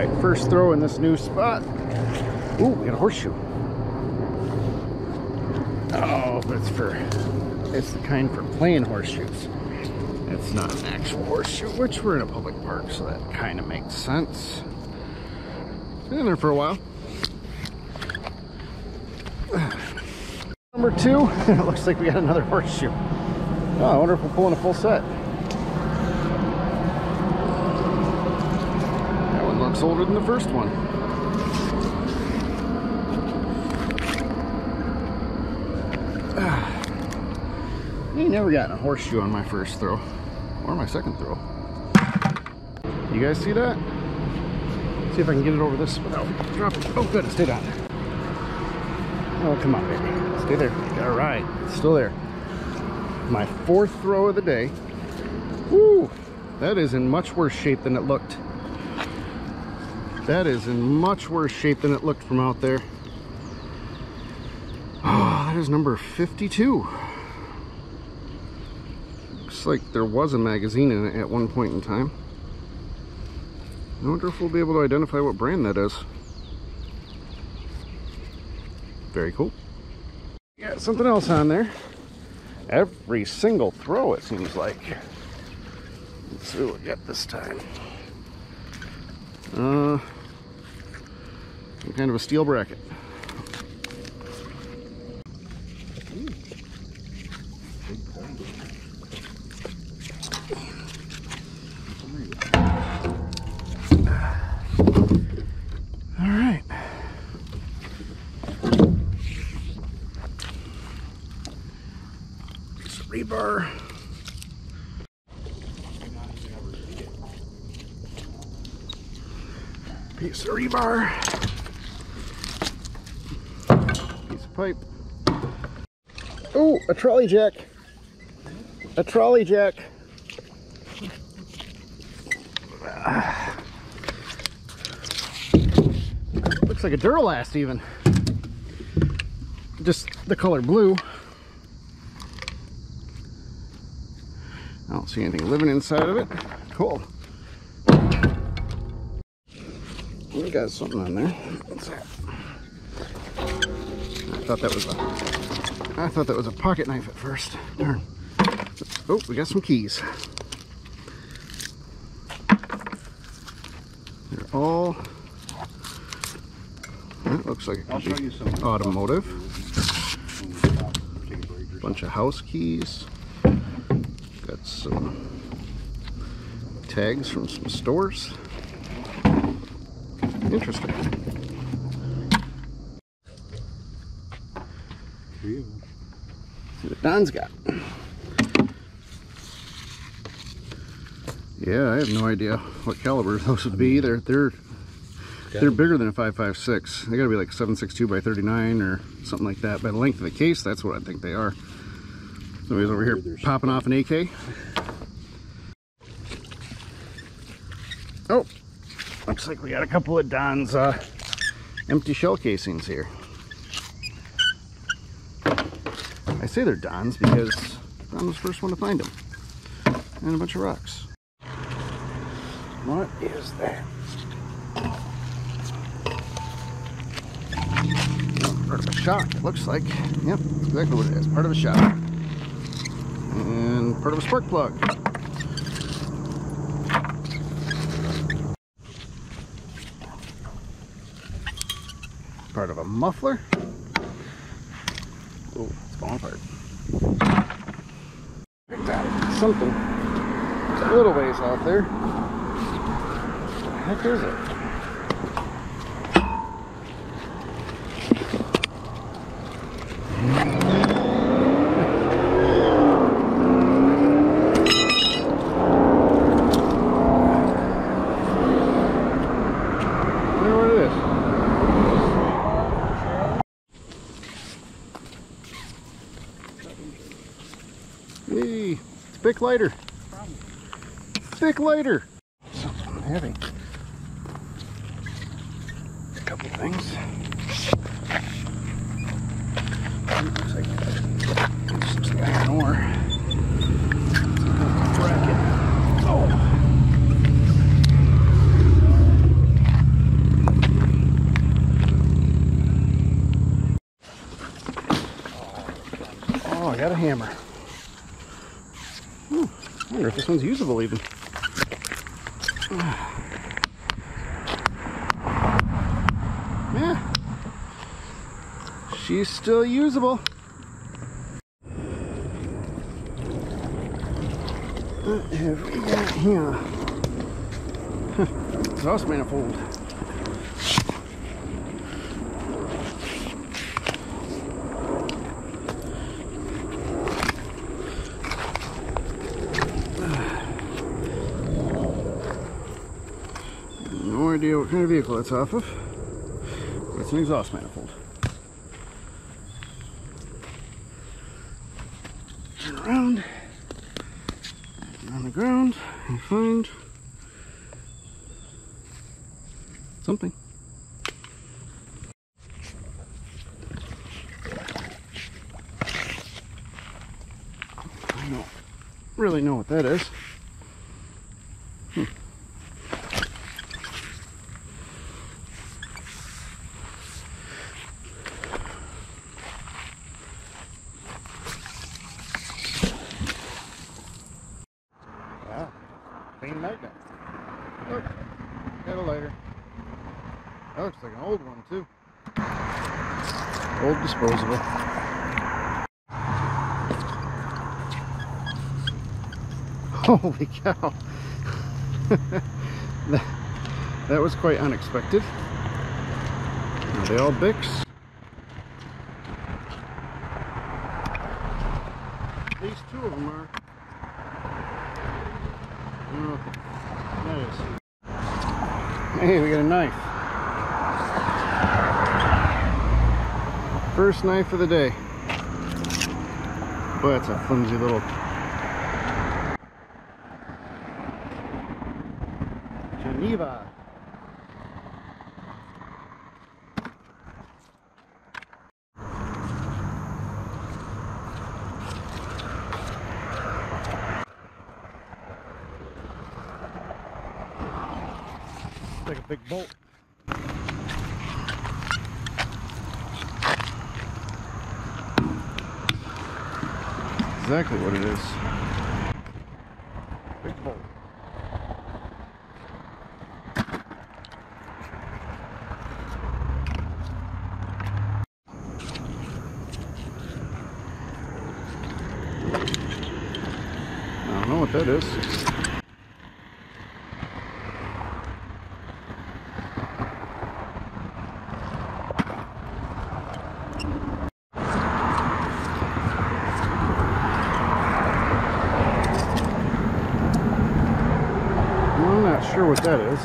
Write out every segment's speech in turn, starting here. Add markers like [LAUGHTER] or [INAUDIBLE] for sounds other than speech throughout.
Right, first throw in this new spot. Ooh, we got a horseshoe. Oh, that's for, it's the kind for playing horseshoes. It's not an actual horseshoe, which we're in a public park, so that kind of makes sense. Been in there for a while. Number two, [LAUGHS] it looks like we got another horseshoe. Oh, I wonder if we're pulling a full set. That one looks older than the first one. [SIGHS] I ain't never gotten a horseshoe on my first throw or my second throw. You guys see that? See if I can get it over this without oh, dropping. Oh, good, it stayed on. Oh, come on, baby. Stay there. All right, it's still there. My fourth throw of the day. Woo! That is in much worse shape than it looked. That is in much worse shape than it looked from out there. Oh, that is number 52 Looks like there was a magazine in it at one point in time. I wonder if we'll be able to identify what brand that is. Very cool. Got something else on there. Every single throw, it seems like. Let's see what we got this time. Uh, kind of a steel bracket. All right. Rebar. Piece of rebar. Piece of pipe. Oh, a trolley jack. A trolley jack. [SIGHS] Looks like a Duralast even. Just the color blue. I don't see anything living inside of it. Cool. We got something on there. What's that? I thought that was a I thought that was a pocket knife at first. Darn. Oh, we got some keys. They're all that looks like it could be automotive. Bunch of house keys Got some tags from some stores. Interesting. See what Don's got. Yeah, I have no idea what caliber those would be. They're they're they're bigger than a 5.56. They gotta be like 7.62 by 39 or something like that. By the length of the case, that's what I think they are. Somebody's over here popping off an AK. Oh, looks like we got a couple of Don's uh, empty shell casings here. I say they're Don's because Don was the first one to find them. And a bunch of rocks. What is that? Part of a shock, it looks like. Yep, exactly what it is. Part of a shock and part of a spark plug. Part of a muffler. Oh, it's falling apart. Picked out something. It's a little ways out there. What the heck is it? lighter. Thick lighter. Something heavy. A couple things. Looks like some slack more. Oh, I got a hammer. Wonder if this one's usable even. [SIGHS] Yeah. She's still usable. What have we got here? Exhaust manifold. No idea what kind of vehicle it's off of, it's an exhaust manifold. Turn around, on the ground, and find something. I don't really know what that is. Hmm. Wow, clean magnet. Look, got a lighter. That looks like an old one too. Old disposable. [LAUGHS] Holy cow. [LAUGHS] that, that was quite unexpected. Are they all Bics? Least two of them are. Oh, that is. Hey, we got a knife. First knife of the day. Boy, that's a flimsy little Geneva. Like a big bolt. Exactly what it is. Big bolt. I don't know what that is. I'm not sure what that is.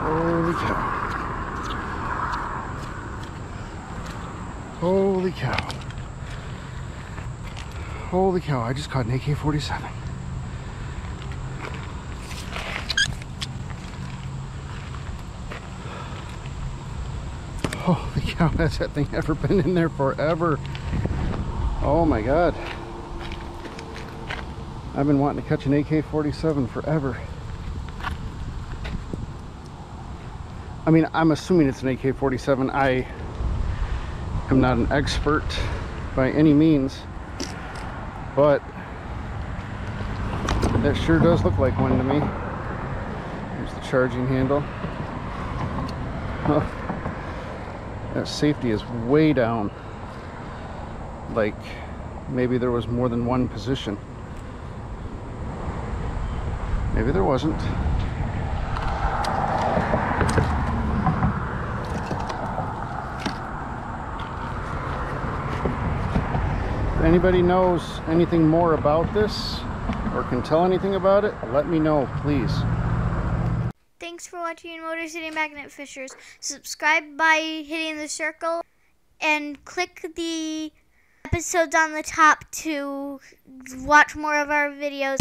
Holy cow. Holy cow. Holy cow, I just caught an AK-47. Holy [LAUGHS] cow, has that thing ever been in there forever? Oh my god. I've been wanting to catch an AK-47 forever. I mean, I'm assuming it's an AK-47. I am not an expert by any means, but that sure does look like one to me. Here's the charging handle. [LAUGHS] Oh, that safety is way down. Like maybe there was more than one position. Maybe there wasn't. If anybody knows anything more about this or can tell anything about it, let me know, please. Watching Motor City Magnet Fishers. Subscribe by hitting the circle and click the episodes on the top to watch more of our videos.